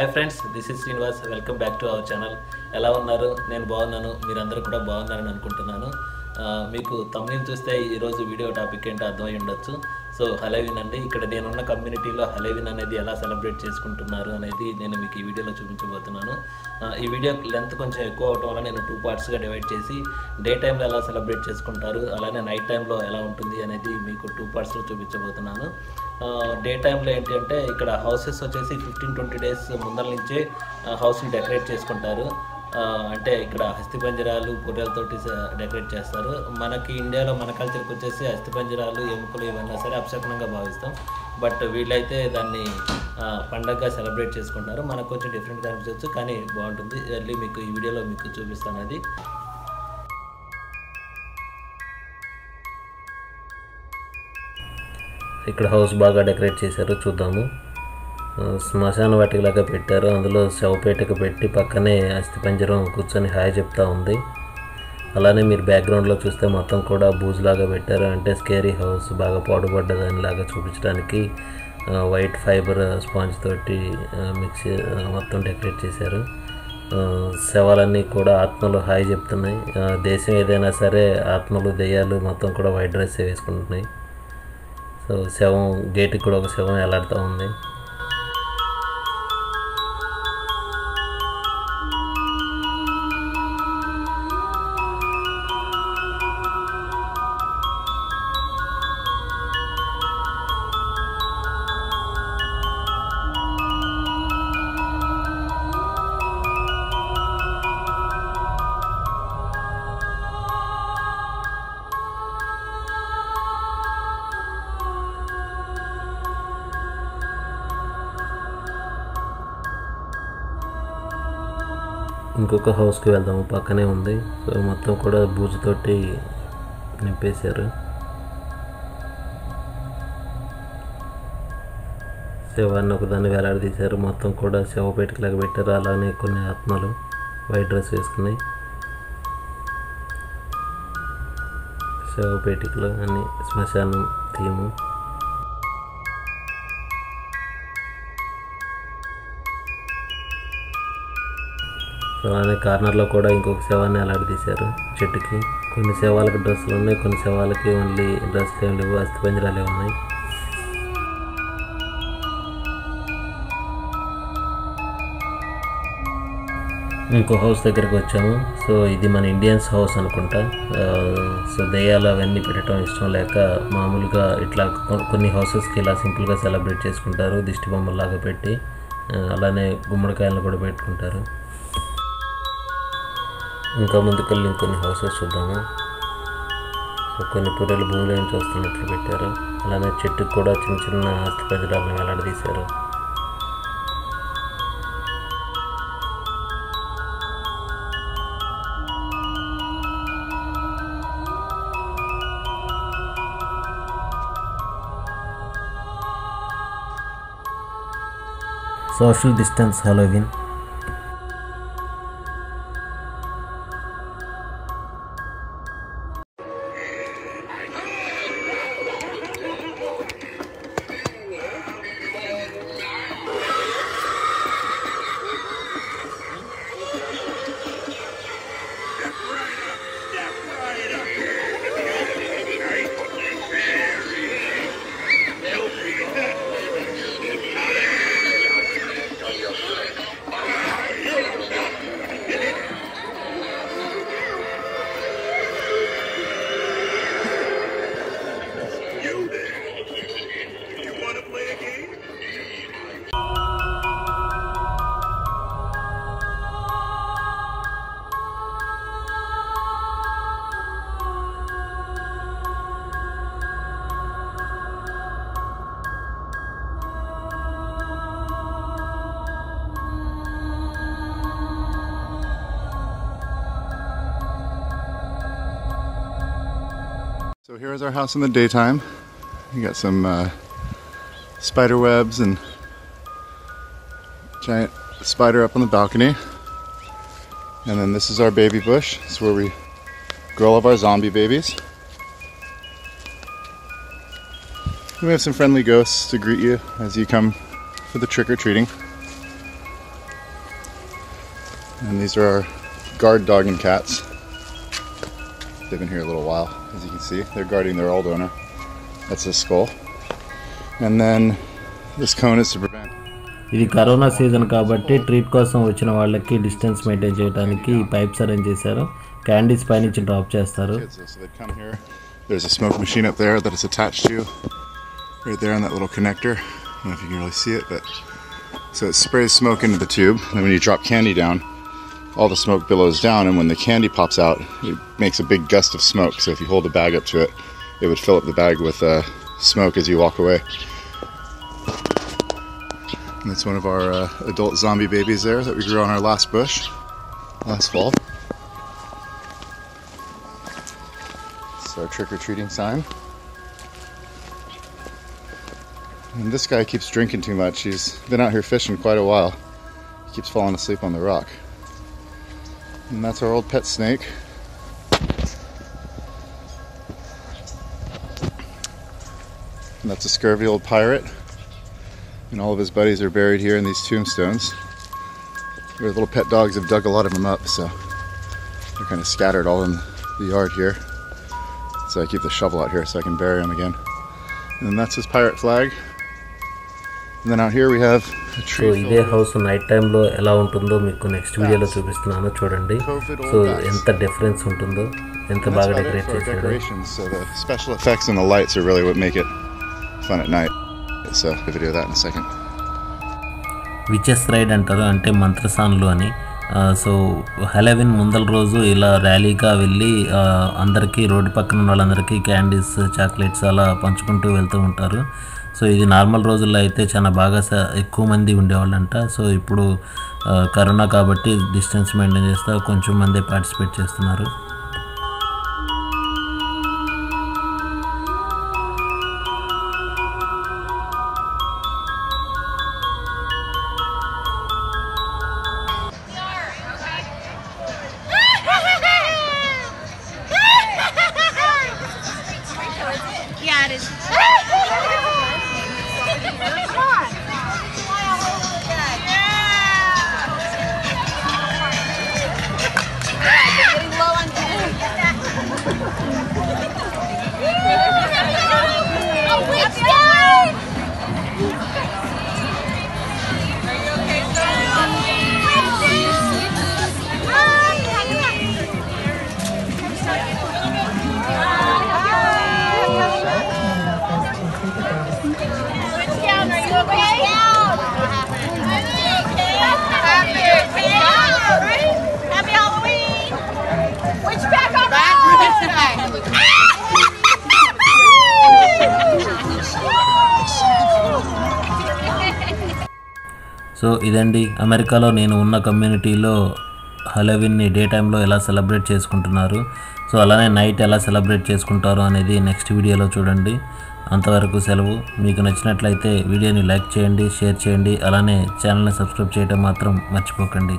Hi friends this is Srinivas welcome back to our channel ఎలా ఉన్నారు? నేను బాగున్నాను. మీరందరూ కూడా బాగున్నారని అనుకుంటున్నాను. మీకు తమిళ చూస్తే ఈరోజు వీడియో టాపిక్ ఏంటో అర్థమై ఉండొచ్చు. సో హలేవిన్ అండి ఇక్కడ నేనున్న కమ్యూనిటీలో హలేవిన్ అనేది ఎలా సెలబ్రేట్ చేసుకుంటున్నారు అనేది నేను మీకు ఈ వీడియోలో చూపించబోతున్నాను. ఈ వీడియో లెంత్ కొంచెం ఎక్కువ అవటం వల్ల నేను టూ పార్ట్స్గా డివైడ్ చేసి డే టైంలో ఎలా సెలబ్రేట్ చేసుకుంటారు అలానే నైట్ టైంలో ఎలా ఉంటుంది అనేది మీకు టూ పార్ట్స్లో చూపించబోతున్నాను. డే టైంలో ఏంటి అంటే ఇక్కడ హౌసెస్ వచ్చేసి ఫిఫ్టీన్ ట్వంటీ డేస్ ముందర నుంచే హౌస్ని డెకరేట్ చేసుకుంటారు. అంటే ఇక్కడ అస్థిపంజరాలు గొర్రెలతోటి డెకరేట్ చేస్తారు. మనకి ఇండియాలో మన కల్చర్కి వచ్చేసి అస్థిపంజరాలు ఎముకలు ఇవన్నా సరే అపశకునంగా భావిస్తాం. బట్ వీళ్ళైతే దాన్ని పండగగా సెలబ్రేట్ చేసుకుంటారు. మనకు కొంచెం డిఫరెంట్గా అనిపించవచ్చు కానీ బాగుంటుంది. ఎర్లీ మీకు ఈ వీడియోలో మీకు చూపిస్తాను అది. ఇక్కడ హౌస్ బాగా డెకరేట్ చేశారు చూద్దాము. శ్మశాన వాటికలాగా పెట్టారు. అందులో శవపేటకు పెట్టి పక్కనే అస్థిపంజరం కూర్చొని హాయ్ చెప్తా ఉంది. అలానే మీరు బ్యాక్గ్రౌండ్లో చూస్తే మొత్తం కూడా బూజులాగా పెట్టారు. అంటే స్కేరీ హౌస్ బాగా పాడుపడ్డ దానిలాగా చూపించడానికి వైట్ ఫైబర్ స్పాంజ్ తోటి మిక్స్ మొత్తం డెకరేట్ చేశారు. శవాలన్నీ కూడా ఆత్మలు హాయ్ చెప్తున్నాయి. దేశం ఏదైనా సరే ఆత్మలు దెయ్యాలు మొత్తం కూడా వైట్ డ్రెస్ వేసుకుంటున్నాయి. సో శవం గేట్కి కూడా ఒక శవం ఎలాడుతూ ఉంది. ఇంకొక హౌస్కి వెళ్దాము పక్కనే ఉంది. సో మొత్తం కూడా బూజుతోటి నింపేశారు. శవాన్ని ఒకదాన్ని వేలాడదీశారు. మొత్తం కూడా శవపేటకిలాగా పెట్టారు. అలానే కొన్ని ఆత్మలు వైట్ డ్రెస్ వేసుకున్నాయి శవపేటికలో అన్ని శ్మశానం థీము. అలానే కార్నర్లో కూడా ఇంకొక శవాన్ని అలాడదీశారు చెట్టుకి. కొన్ని శవాలకు డ్రెస్సులు ఉన్నాయి కొన్ని శవాలకి ఓన్లీ డ్రెస్ ఏం లేవు అస్థిపంజరాలే ఉన్నాయి. ఇంకో హౌస్ దగ్గరికి వచ్చాము. సో ఇది మన ఇండియన్స్ హౌస్ అనుకుంటా. సో దెయ్యాలు అవన్నీ పెట్టడం ఇష్టం లేక మామూలుగా ఇట్లా కొన్ని హౌసెస్కి ఇలా సింపుల్గా సెలబ్రేట్ చేసుకుంటారు దిష్టి బొమ్మలాగా పెట్టి అలానే గుమ్మడికాయలను కూడా పెట్టుకుంటారు. ఇంకా ముందుకెళ్ళి ఇంకొన్ని హౌసెస్ చూద్దాము. సో కొన్ని పుర్రెలు భూమిలో నుంచి వస్తున్నట్లు పెట్టారు. అలానే చెట్టుకు కూడా చిన్న చిన్న అస్థిపంజరాలను వేలాడదీశారు social distance Halloween So here's our house in the daytime. We got some uh, spider webs and giant spider up on the balcony. And then this is our baby bush. It's where we grow all of our zombie babies. We have some friendly ghosts to greet you as you come for the trick or treating. And these are our guard dog and cats. They've been here a little while, as you can see. They're guarding their old owner. That's his skull. And then this cone is to prevent ఇది corona season కాబట్టి treat కోసం వచ్చిన వాళ్ళకి distance maintain చేయడానికి ఈ pipes arrange చేశారు candies పైనుంచి drop చేస్తారు kids. So they come here. There's a smoke machine up there that it's attached to, right there on that little connector. I don't know if you can really see it, but so it sprays smoke into the tube. And when you drop candy down, all the smoke billows down, and when the candy pops out, it makes a big gust of smoke. So if you hold the bag up to it, it would fill up the bag with uh, smoke as you walk away. And that's one of our uh, adult zombie babies there that we grew on our last bush last fall. It's our trick or treating sign. And this guy keeps drinking too much. He's been out here fishing quite a while. He keeps falling asleep on the rock. And that's our old pet snake. And that's a scurvy old pirate. And all of his buddies are buried here in these tombstones. Their little pet dogs have dug a lot of them up, so they're kind of scattered all in the yard here. So I keep the shovel out here so I can bury them again. And that's his pirate flag. So ఇదే house night టైంలో ఎలా ఉంటుందో మీకు next వీడియోలో చూపిస్తున్నాను చూడండి. So ఎంత difference ఉంటుందో ఎంత బాగా డెకరేట్ చేశాడు విచెస్ రైడ్ అంటారు అంటే మంత్రసాన్లు అని. సో హెలవిన్ ముందల రోజు ఇలా ర్యాలీగా వెళ్ళి అందరికీ రోడ్డు పక్కన ఉన్న వాళ్ళందరికీ క్యాండీస్ చాక్లెట్స్ అలా పంచుకుంటూ వెళ్తూ ఉంటారు. సో ఇది నార్మల్ రోజుల్లో అయితే చాలా బాగా ఎక్కువ మంది ఉండేవాళ్ళంట. సో ఇప్పుడు కరోనా కాబట్టి డిస్టెన్స్ మెయింటైన్ చేస్తా కొంచెం మంది పార్టిసిపేట్ చేస్తున్నారు. సో ఇదండి. అమెరికాలో నేను ఉన్న కమ్యూనిటీలో హలోవిన్ని డే టైంలో ఎలా సెలబ్రేట్ చేసుకుంటున్నారు. సో అలానే నైట్ ఎలా సెలబ్రేట్ చేసుకుంటారు అనేది నెక్స్ట్ వీడియోలో చూడండి. అంతవరకు సెలవు. మీకు నచ్చినట్లయితే వీడియోని లైక్ చేయండి షేర్ చేయండి. అలానే ఛానల్ని సబ్స్క్రైబ్ చేయడం మాత్రం మర్చిపోకండి.